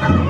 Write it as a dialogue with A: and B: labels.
A: Cool.